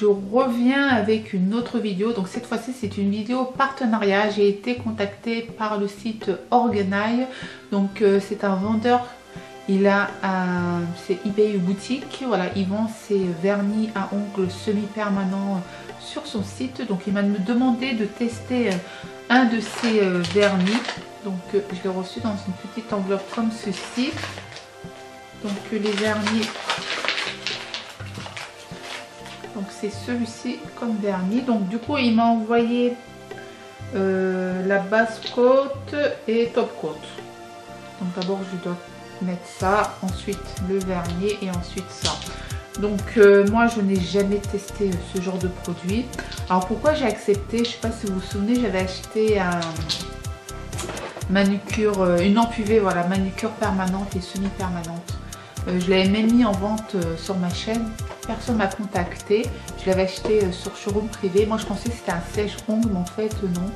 je reviens avec une autre vidéo. Donc cette fois-ci c'est une vidéo partenariat. J'ai été contactée par le site Organi. Donc euh, c'est un vendeur, il a un, c'est eBay boutique. Voilà, il vend ses vernis à ongles semi-permanents sur son site. Donc il m'a demandé de tester euh, un de ces euh, vernis. Donc je l'ai reçu dans une petite enveloppe comme ceci. Donc les vernis donc c'est celui-ci comme vernis. Donc du coup il m'a envoyé euh, la basse côte et top côte. Donc d'abord je dois mettre ça, ensuite le vernis et ensuite ça. Donc euh, moi je n'ai jamais testé ce genre de produit. Alors pourquoi j'ai accepté, je sais pas si vous vous souvenez, j'avais acheté un manucure, euh, une UV, voilà, manucure permanente et semi-permanente. je l'avais même mis en vente sur ma chaîne personne m'a contacté. Je l'avais acheté euh, sur showroom privé. Moi, je pensais que c'était un sèche-ongle, mais en fait, euh, non.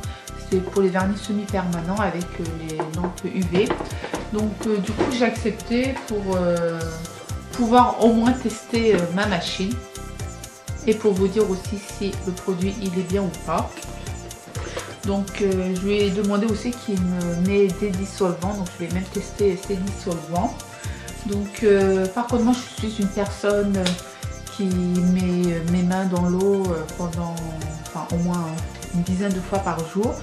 C'est pour les vernis semi-permanents avec euh, les lampes UV. Donc, du coup, j'ai accepté pour pouvoir au moins tester ma machine. Et pour vous dire aussi si le produit, il est bien ou pas. Donc, je lui ai demandé aussi qu'il me met des dissolvants. Donc, je vais même tester ces dissolvants. Donc, par contre, moi, je suis une personne qui met mes mains dans l'eau euh, pendant enfin, au moins une dizaine de fois par jour.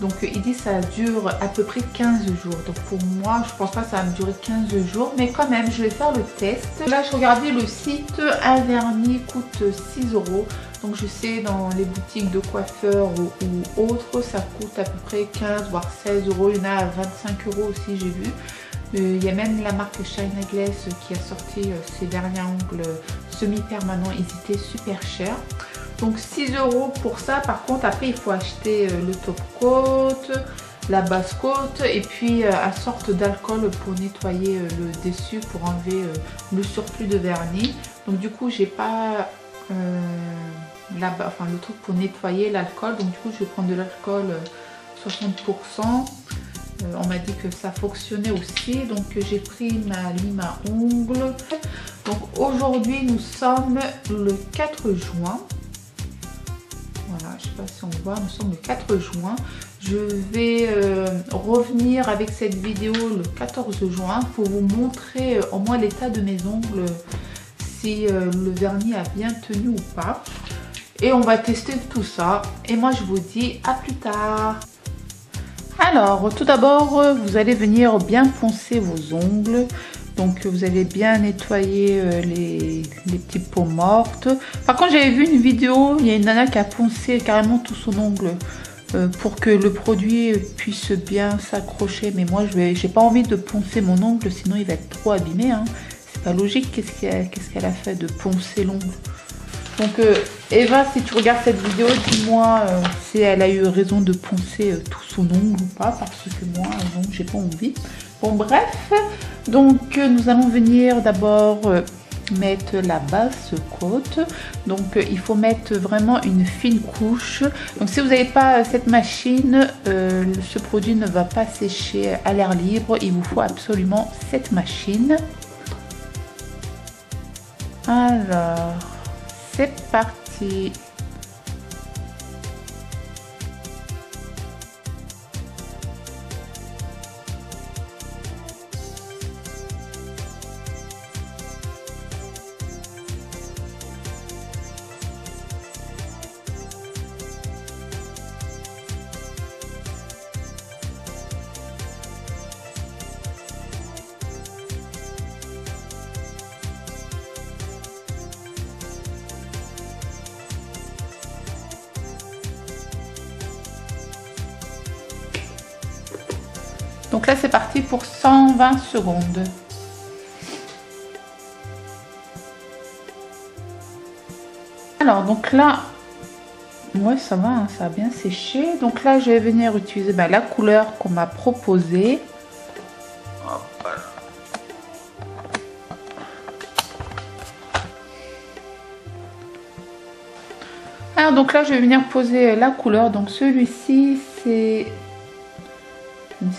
Donc il dit ça dure à peu près 15 jours. Donc pour moi, je pense pas que ça va me durer 15 jours. Mais quand même, je vais faire le test. Là, je regardais le site. Un vernis coûte 6 euros. Donc je sais dans les boutiques de coiffeurs ou, autres, ça coûte à peu près 15 voire 16 euros. Il y en a à 25 euros aussi, j'ai vu. Euh, il y a même la marque China Glass qui a sorti euh, ses derniers ongles semi-permanents. Ils étaient super chers. Donc 6 euros pour ça. Par contre, après, il faut acheter euh, le top coat, la basse côte et puis une sorte d'alcool pour nettoyer le dessus, pour enlever le surplus de vernis. Donc du coup, j'ai pas enfin, le truc pour nettoyer l'alcool. Donc du coup, je vais prendre de l'alcool 60%. Euh, on m'a dit que ça fonctionnait aussi. Donc j'ai pris ma lime à. Donc aujourd'hui nous sommes le 4 juin. Voilà, je sais pas si on voit, nous sommes le 4 juin. Je vais euh, revenir avec cette vidéo le 14 juin pour vous montrer euh, au moins l'état de mes ongles, si le vernis a bien tenu ou pas. Et on va tester tout ça. Et moi je vous dis à plus tard. Alors, tout d'abord, vous allez venir bien poncer vos ongles. Donc, vous allez bien nettoyer euh, les, petites peaux mortes. Par contre, j'avais vu une vidéo, il y a une nana qui a poncé carrément tout son ongle euh, pour que le produit puisse bien s'accrocher. Mais moi, je n'ai pas envie de poncer mon ongle, sinon il va être trop abîmé. Hein. C'est pas logique. Qu'est-ce qu'elle a fait de poncer l'ongle donc euh, Eva, si tu regardes cette vidéo, dis-moi si elle a eu raison de poncer tout son ongle ou pas, parce que moi, non, j'ai pas envie. Bon, bref, donc nous allons venir d'abord mettre la basse côte. Donc il faut mettre vraiment une fine couche. Donc si vous n'avez pas cette machine, ce produit ne va pas sécher à l'air libre. Il vous faut absolument cette machine. Alors... C'est parti Donc là, c'est parti pour 120 secondes. Alors, donc là, ouais, ça va, hein, ça a bien séché. Donc là, je vais venir utiliser bah, la couleur qu'on m'a proposée. Alors donc là je vais venir poser la couleur. Donc celui-ci c'est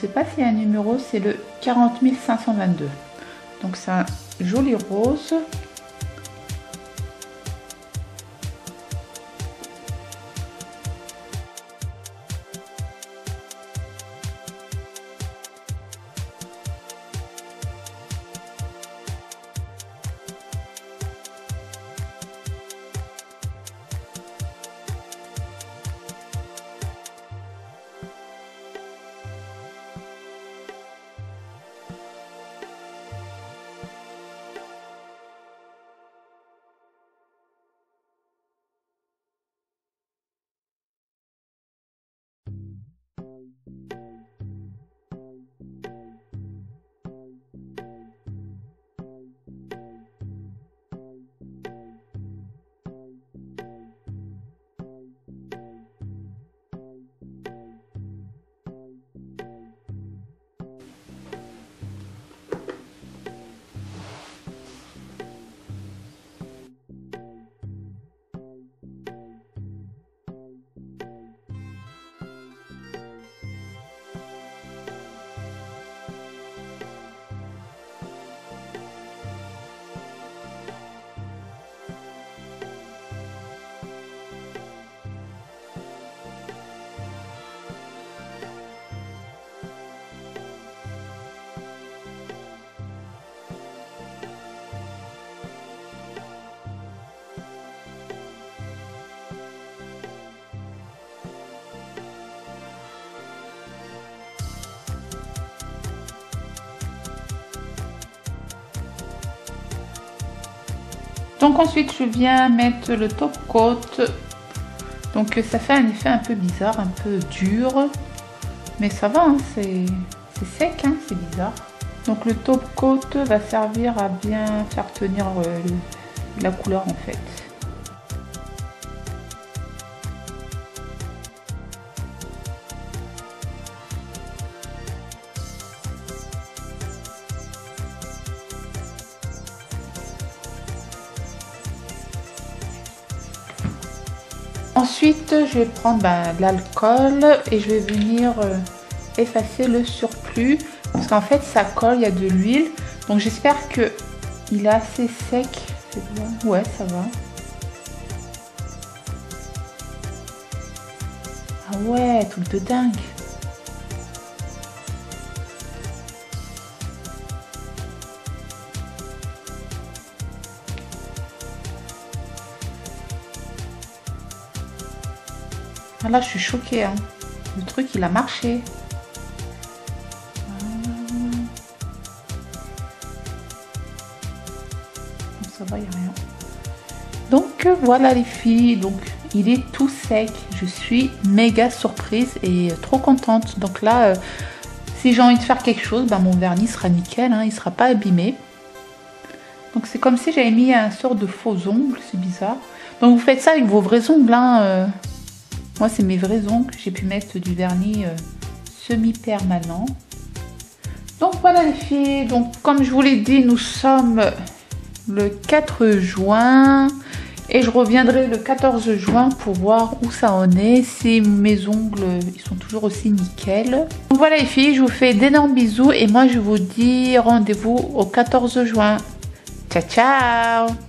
pas s'il y a un numéro, c'est le 40 522. Donc c'est un joli rose. Ensuite je viens mettre le top coat. Donc ça fait un effet un peu bizarre, un peu dur. Mais ça va, hein, c'est sec, hein, c'est bizarre. Donc le top coat va servir à bien faire tenir euh, la couleur en fait. Ensuite, je vais prendre ben, de l'alcool et je vais venir euh, effacer le surplus parce qu'en fait ça colle, il y a de l'huile. Donc j'espère que il est assez sec. Ouais, ça va. Ah ouais, truc de dingue. Ah là, je suis choquée. Hein. Le truc, il a marché. Va, il. Donc, voilà les filles. Donc, il est tout sec. Je suis méga surprise et trop contente. Donc là, euh, si j'ai envie de faire quelque chose, ben, mon vernis sera nickel. Hein, il sera pas abîmé. Donc, c'est comme si j'avais mis un sort de faux ongles. C'est bizarre. Donc, vous faites ça avec vos vrais ongles. Hein, euh. Moi, c'est mes vrais ongles. J'ai pu mettre du vernis euh, semi-permanent. Donc voilà les filles. Donc comme je vous l'ai dit, nous sommes le 4 juin. Et je reviendrai le 14 juin pour voir où ça en est, si mes ongles ils sont toujours aussi nickel. Donc voilà les filles, je vous fais d'énormes bisous et moi je vous dis rendez-vous au 14 juin. Ciao ciao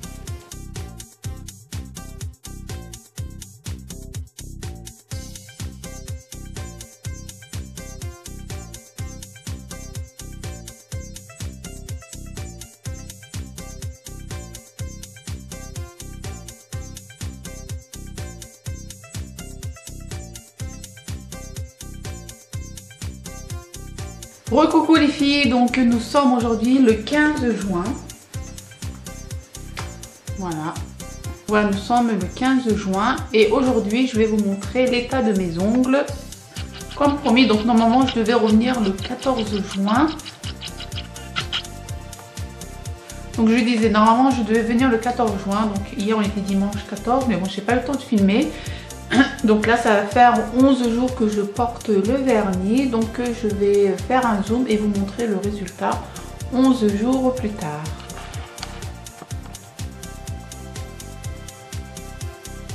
Recoucou les filles, donc nous sommes aujourd'hui le 15 juin. Voilà. Voilà, nous sommes le 15 juin et aujourd'hui je vais vous montrer l'état de mes ongles. Comme promis, donc normalement je devais revenir le 14 juin. Donc je disais, normalement je devais venir le 14 juin, donc hier on était dimanche 14, mais bon j'ai pas eu le temps de filmer. Donc là, ça va faire 11 jours que je porte le vernis. Donc je vais faire un zoom et vous montrer le résultat 11 jours plus tard.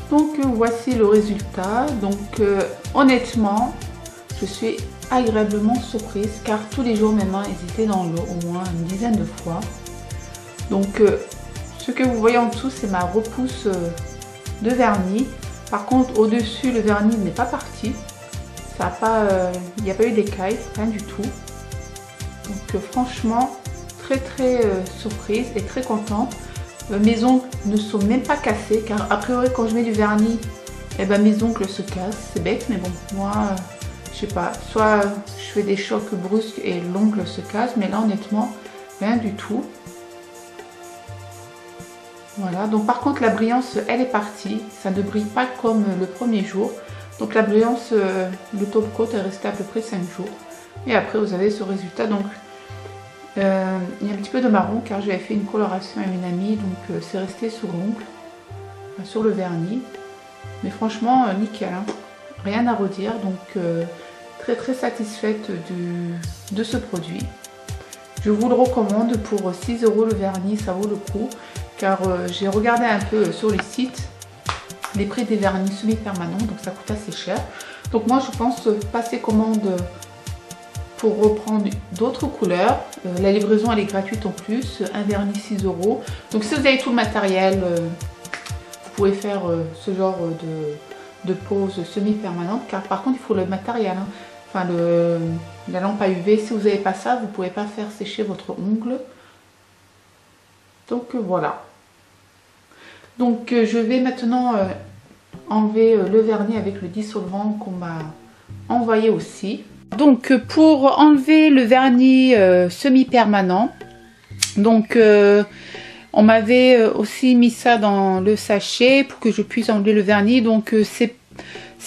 Donc voici le résultat. Donc euh, honnêtement, je suis agréablement surprise car tous les jours mes mains étaient dans l'eau au moins une dizaine de fois. Donc euh, ce que vous voyez en dessous, c'est ma repousse euh, de vernis. Par contre, au-dessus, le vernis n'est pas parti. Euh, il n'y a pas eu d'écailles, rien du tout. Donc euh, franchement, très très euh, surprise et très contente. mes ongles ne sont même pas cassés car a priori quand je mets du vernis, eh ben, mes ongles se cassent. C'est bête mais bon, moi, je sais pas. Soit je fais des chocs brusques et l'ongle se casse, mais là honnêtement, rien du tout. Voilà, donc par contre la brillance elle est partie, ça ne brille pas comme le premier jour. Donc la brillance, euh, le top coat est resté à peu près 5 jours. Et après vous avez ce résultat, donc euh, il y a un petit peu de marron car j'avais fait une coloration à une amie, donc euh, c'est resté sur l'ongle, sur le vernis. Mais franchement nickel, hein. rien à redire, donc très très satisfaite de ce produit. Je vous le recommande pour 6 euros le vernis, ça vaut le coup car euh, j'ai regardé un peu sur les sites les prix des vernis semi-permanents, donc ça coûte assez cher. Donc moi je pense passer commande pour reprendre d'autres couleurs. Euh, la livraison elle est gratuite en plus, un vernis 6 euros. Donc si vous avez tout le matériel, euh, vous pouvez faire ce genre de, pose semi-permanente. Car par contre il faut le matériel, hein. enfin la lampe à UV. Si vous n'avez pas ça, vous ne pouvez pas faire sécher votre ongle. Donc voilà. Donc euh, je vais maintenant euh, enlever euh, le vernis avec le dissolvant qu'on m'a envoyé aussi. Donc pour enlever le vernis semi-permanent, donc On m'avait euh, aussi mis ça dans le sachet pour que je puisse enlever le vernis. Donc c'est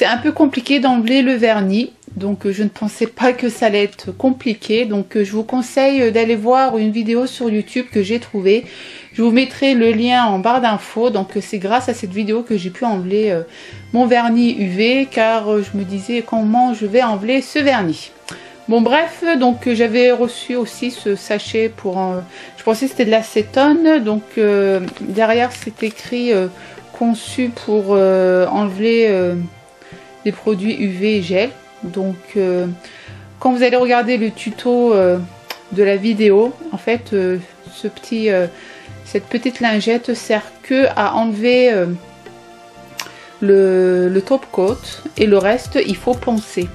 un peu compliqué d'enlever le vernis. Donc je ne pensais pas que ça allait être compliqué. Donc je vous conseille d'aller voir une vidéo sur YouTube que j'ai trouvée. Je vous mettrai le lien en barre d'infos. Donc c'est grâce à cette vidéo que j'ai pu enlever euh, mon vernis UV car euh, je me disais comment je vais enlever ce vernis. Bon bref, donc j'avais reçu aussi ce sachet pour... je pensais que c'était de l'acétone. Donc derrière c'est écrit conçu pour enlever les produits UV et gel. Donc quand vous allez regarder le tuto de la vidéo, en fait ce petit cette petite lingette sert que à enlever euh, le, top coat et le reste il faut poncer.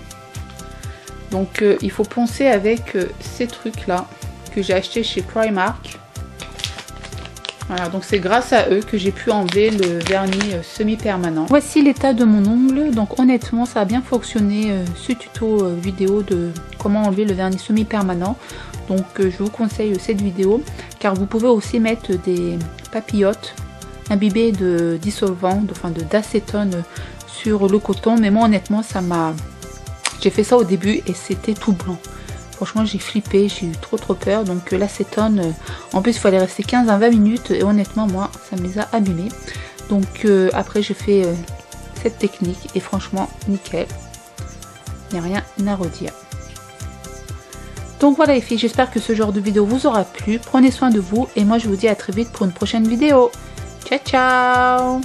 Donc euh, il faut poncer avec euh, ces trucs là que j'ai acheté chez Primark. Voilà, donc c'est grâce à eux que j'ai pu enlever le vernis semi-permanent. Voici l'état de mon ongle. Donc honnêtement, ça a bien fonctionné ce tuto vidéo de comment enlever le vernis semi-permanent. Donc je vous conseille cette vidéo car vous pouvez aussi mettre des papillotes imbibées de dissolvant, enfin de d'acétone sur le coton. Mais moi honnêtement ça m'a... J'ai fait ça au début et c'était tout blanc. Franchement j'ai flippé, j'ai eu trop trop peur. Donc l'acétone, en plus il fallait rester 15 à 20 minutes et honnêtement moi ça me les a abîmés. Donc euh, après j'ai fait euh, cette technique et franchement nickel. Il n'y a rien à redire. Donc voilà les filles, j'espère que ce genre de vidéo vous aura plu. Prenez soin de vous et moi je vous dis à très vite pour une prochaine vidéo. Ciao ciao